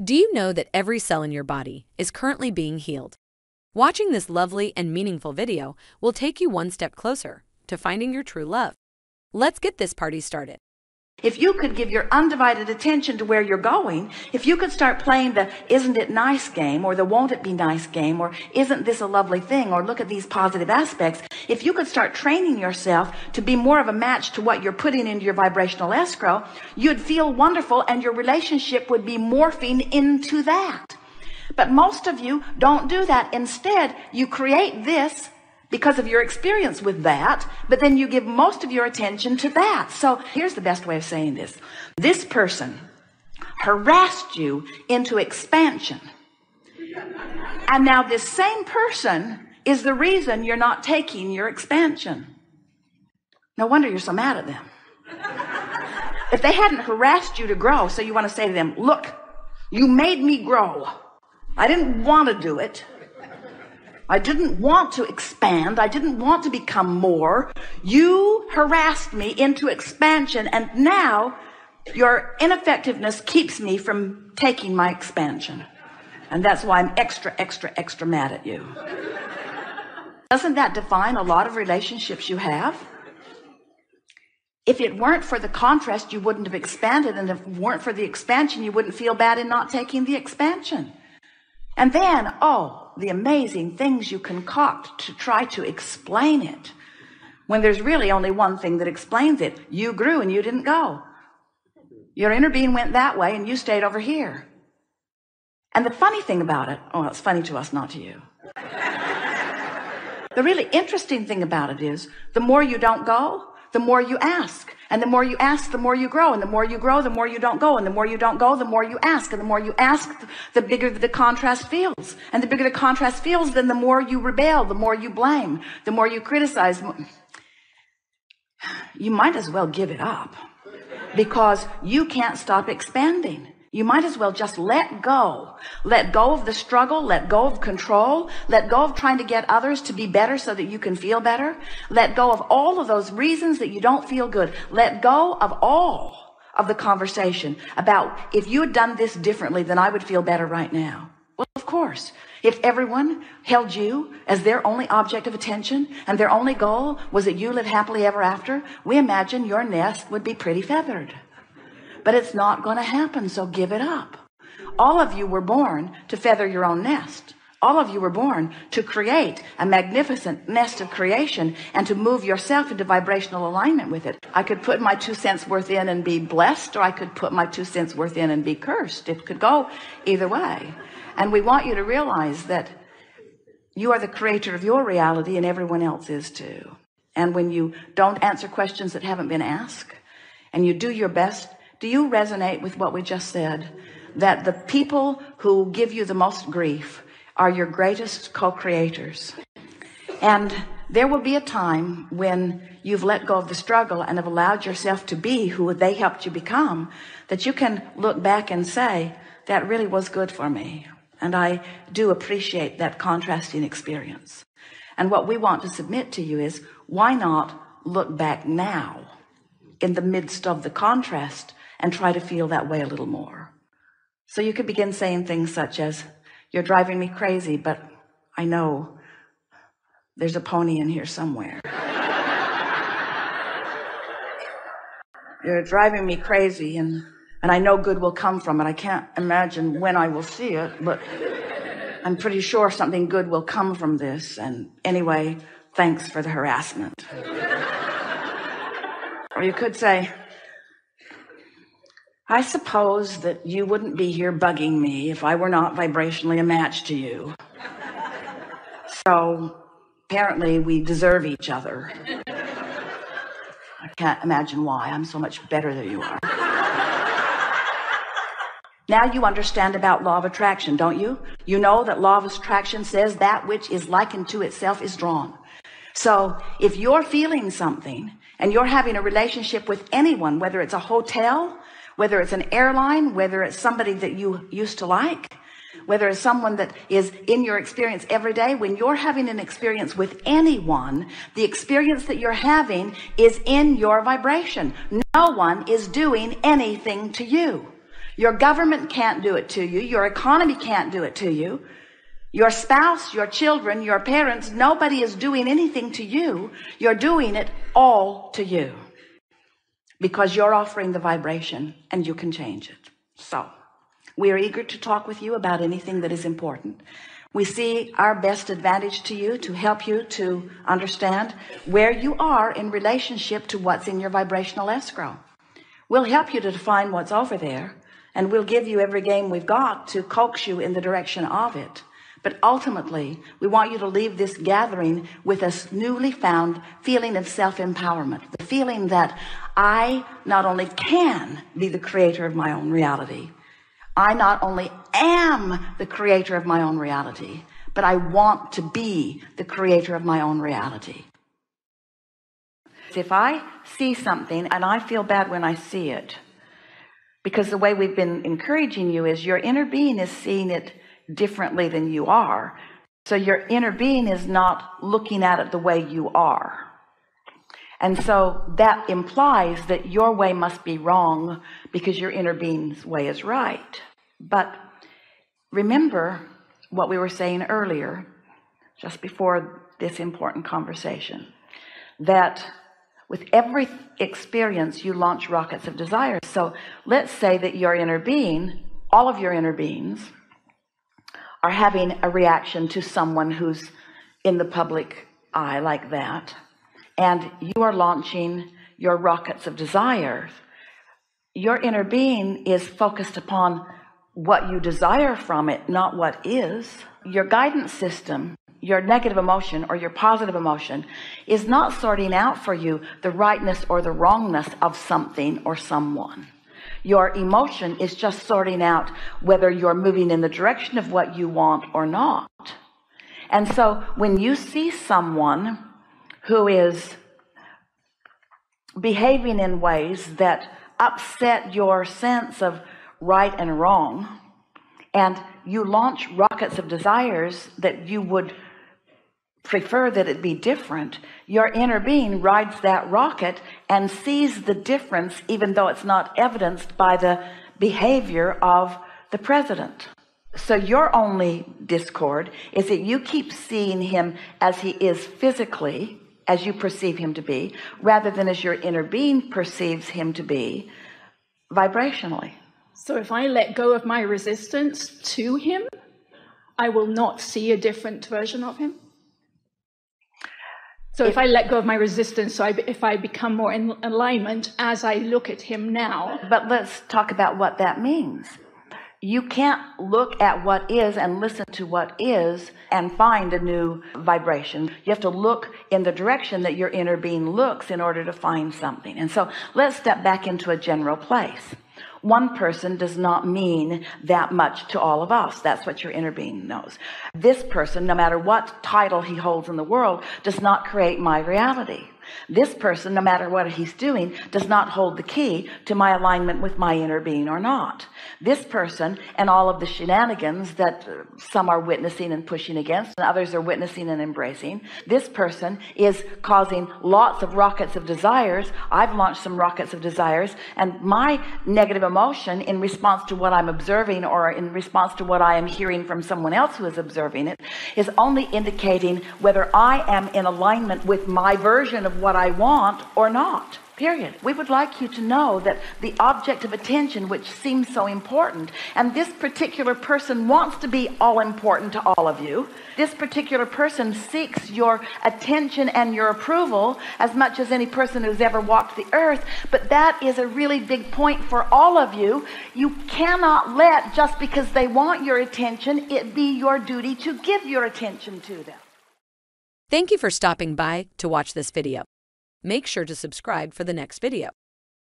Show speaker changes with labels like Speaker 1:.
Speaker 1: Do you know that every cell in your body is currently being healed? Watching this lovely and meaningful video will take you one step closer to finding your true love. Let's get this party started.
Speaker 2: If you could give your undivided attention to where you're going, if you could start playing the isn't it nice game or the won't it be nice game or isn't this a lovely thing or look at these positive aspects, if you could start training yourself to be more of a match to what you're putting into your vibrational escrow, you'd feel wonderful and your relationship would be morphing into that. But most of you don't do that. Instead, you create this because of your experience with that, but then you give most of your attention to that. So here's the best way of saying this. This person harassed you into expansion. And now this same person is the reason you're not taking your expansion. No wonder you're so mad at them. If they hadn't harassed you to grow, so you want to say to them, look, you made me grow. I didn't want to do it. I didn't want to expand. I didn't want to become more. You harassed me into expansion and now your ineffectiveness keeps me from taking my expansion. And that's why I'm extra, extra, extra mad at you. Doesn't that define a lot of relationships you have? If it weren't for the contrast, you wouldn't have expanded. And if it weren't for the expansion, you wouldn't feel bad in not taking the expansion. And then, oh, the amazing things you concoct to try to explain it when there's really only one thing that explains it. You grew and you didn't go. Your inner being went that way and you stayed over here. And the funny thing about it, oh, it's funny to us, not to you. the really interesting thing about it is the more you don't go, the more you ask. And the more you ask, the more you grow. And the more you grow, the more you don't go. And the more you don't go, the more you ask. And the more you ask, the bigger the contrast feels. And the bigger the contrast feels, then the more you rebel, the more you blame, the more you criticize. You might as well give it up because you can't stop expanding. You might as well just let go. Let go of the struggle. Let go of control. Let go of trying to get others to be better so that you can feel better. Let go of all of those reasons that you don't feel good. Let go of all of the conversation about if you had done this differently, then I would feel better right now. Well, of course, if everyone held you as their only object of attention and their only goal was that you live happily ever after, we imagine your nest would be pretty feathered but it's not going to happen. So give it up. All of you were born to feather your own nest. All of you were born to create a magnificent nest of creation and to move yourself into vibrational alignment with it. I could put my two cents worth in and be blessed, or I could put my two cents worth in and be cursed. It could go either way. And we want you to realize that you are the creator of your reality and everyone else is too. And when you don't answer questions that haven't been asked and you do your best do you resonate with what we just said? That the people who give you the most grief are your greatest co-creators. And there will be a time when you've let go of the struggle and have allowed yourself to be who they helped you become, that you can look back and say, that really was good for me. And I do appreciate that contrasting experience. And what we want to submit to you is, why not look back now in the midst of the contrast and try to feel that way a little more. So you could begin saying things such as, you're driving me crazy, but I know there's a pony in here somewhere. you're driving me crazy and, and I know good will come from it. I can't imagine when I will see it, but I'm pretty sure something good will come from this. And anyway, thanks for the harassment. or you could say, I suppose that you wouldn't be here bugging me if I were not vibrationally a match to you. So apparently we deserve each other. I can't imagine why. I'm so much better than you are. Now you understand about law of attraction, don't you? You know that law of attraction says that which is likened to itself is drawn. So if you're feeling something and you're having a relationship with anyone, whether it's a hotel whether it's an airline, whether it's somebody that you used to like, whether it's someone that is in your experience every day, when you're having an experience with anyone, the experience that you're having is in your vibration. No one is doing anything to you. Your government can't do it to you. Your economy can't do it to you. Your spouse, your children, your parents, nobody is doing anything to you. You're doing it all to you because you're offering the vibration and you can change it. So we are eager to talk with you about anything that is important. We see our best advantage to you to help you to understand where you are in relationship to what's in your vibrational escrow. We'll help you to define what's over there and we'll give you every game we've got to coax you in the direction of it. But ultimately, we want you to leave this gathering with a newly found feeling of self-empowerment. The feeling that I not only can be the creator of my own reality, I not only am the creator of my own reality, but I want to be the creator of my own reality. If I see something and I feel bad when I see it, because the way we've been encouraging you is your inner being is seeing it differently than you are. So your inner being is not looking at it the way you are. And so that implies that your way must be wrong because your inner being's way is right. But remember what we were saying earlier, just before this important conversation, that with every experience, you launch rockets of desire. So let's say that your inner being, all of your inner beings, are having a reaction to someone who's in the public eye like that. And you are launching your rockets of desire. Your inner being is focused upon what you desire from it not what is. Your guidance system your negative emotion or your positive emotion is not sorting out for you the rightness or the wrongness of something or someone your emotion is just sorting out whether you're moving in the direction of what you want or not. And so when you see someone who is behaving in ways that upset your sense of right and wrong and you launch rockets of desires that you would prefer that it be different your inner being rides that rocket and sees the difference even though it's not evidenced by the behavior of the president. So your only discord is that you keep seeing him as he is physically as you perceive him to be rather than as your inner being perceives him to be vibrationally.
Speaker 3: So if I let go of my resistance to him I will not see a different version of him so if, I let go of my resistance, so I, if I become more in alignment as I look at him now.
Speaker 2: But let's talk about what that means. You can't look at what is and listen to what is and find a new vibration. You have to look in the direction that your inner being looks in order to find something. And so let's step back into a general place one person does not mean that much to all of us. That's what your inner being knows. This person no matter what title he holds in the world does not create my reality this person no matter what he's doing does not hold the key to my alignment with my inner being or not. This person and all of the shenanigans that uh, some are witnessing and pushing against and others are witnessing and embracing this person is causing lots of rockets of desires. I've launched some rockets of desires and my negative emotion in response to what I'm observing or in response to what I am hearing from someone else who is observing it is only indicating whether I am in alignment with my version of what I want or not period. We would like you to know that the object of attention which seems so important and this particular person wants to be all important to all of you this particular person seeks your attention and your approval as much as any person who's ever walked the earth but that is a really big point for all of you. You cannot let just because they want your attention it be your duty to give your attention to them.
Speaker 1: Thank you for stopping by to watch this video. Make sure to subscribe for the next video.